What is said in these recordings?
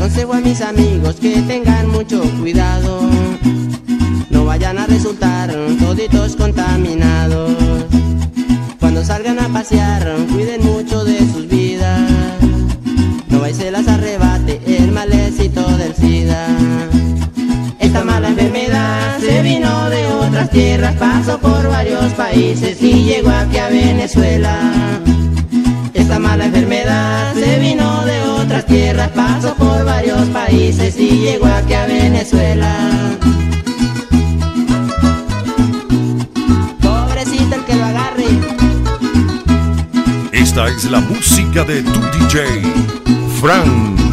aconsejo a mis amigos que tengan mucho cuidado. No vayan a resultar toditos contaminados. Cuando salgan a pasear, cuiden mucho de sus vidas. No vais se las arrebate el malecito del SIDA. Esta mala enfermedad se vino de otras tierras, pasó por varios países y llegó aquí a Venezuela. Esta mala enfermedad se vino de otras tierras, pasó por varios países y llegó aquí a Venezuela. Pobrecito el que lo agarre. Esta es la música de tu DJ, Frank.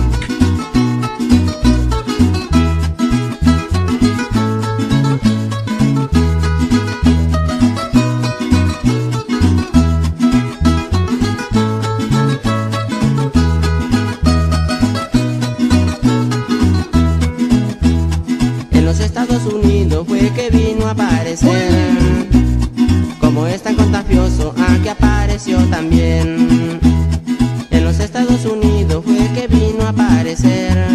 Unidos fue que vino a aparecer. Como es tan contagioso, aquí apareció también. En los Estados Unidos fue que vino a aparecer.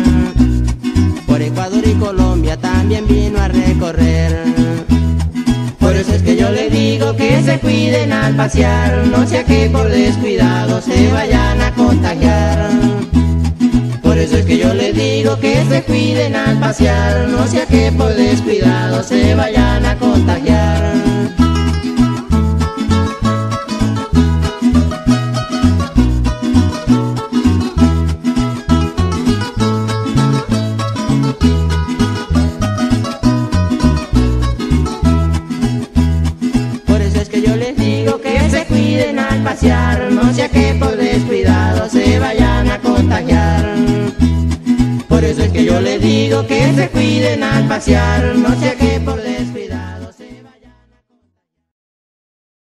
Por Ecuador y Colombia también vino a recorrer. Por eso es que yo le digo que se cuiden al pasear, no sea que por descuidado se vayan a contagiar. Que se cuiden al pasear, no sea que por descuidado se vayan a contagiar. Por eso es que yo les digo que se cuiden al pasear, no sea que por descuidado digo que se cuiden al pasear, no descuidado